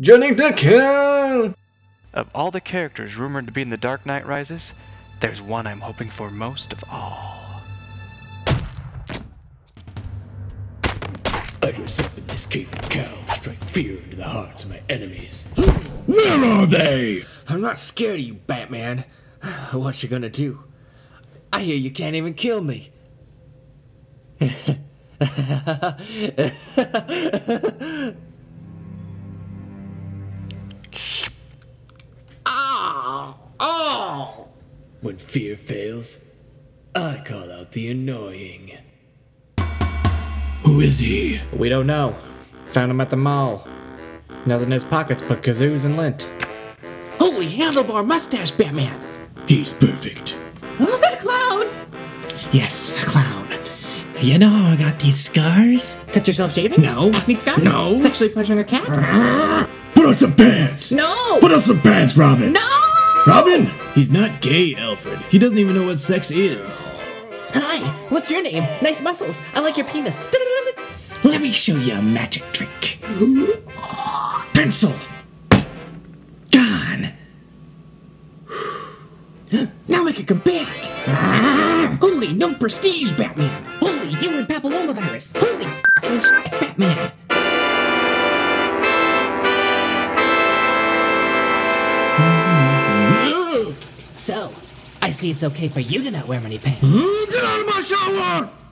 Johnny the Of all the characters rumored to be in The Dark Knight Rises, there's one I'm hoping for most of all. I dress up in this cape and cowl, strike fear into the hearts of my enemies. Where are they? I'm not scared of you, Batman. What you gonna do? I hear you can't even kill me. Oh! When fear fails, I call out the annoying. Who is he? We don't know. Found him at the mall. Nothing in his pockets but kazoos and lint. Holy handlebar mustache, Batman! He's perfect. Oh, it's Clown! Yes, a clown. You know how I got these scars? Touch yourself shaving? No. Acne scars? No. Sexually punching a cat? Put on some pants! No! Put on some pants, Robin! No! Robin! He's not gay, Alfred. He doesn't even know what sex is. Hi, what's your name? Nice muscles. I like your penis. Let me show you a magic trick. Pencil! Gone! Now I can come back. Holy no prestige, Batman. Holy human papillomavirus. Holy Batman. See it's okay for you to not wear many pants. Mm, get out of my shower!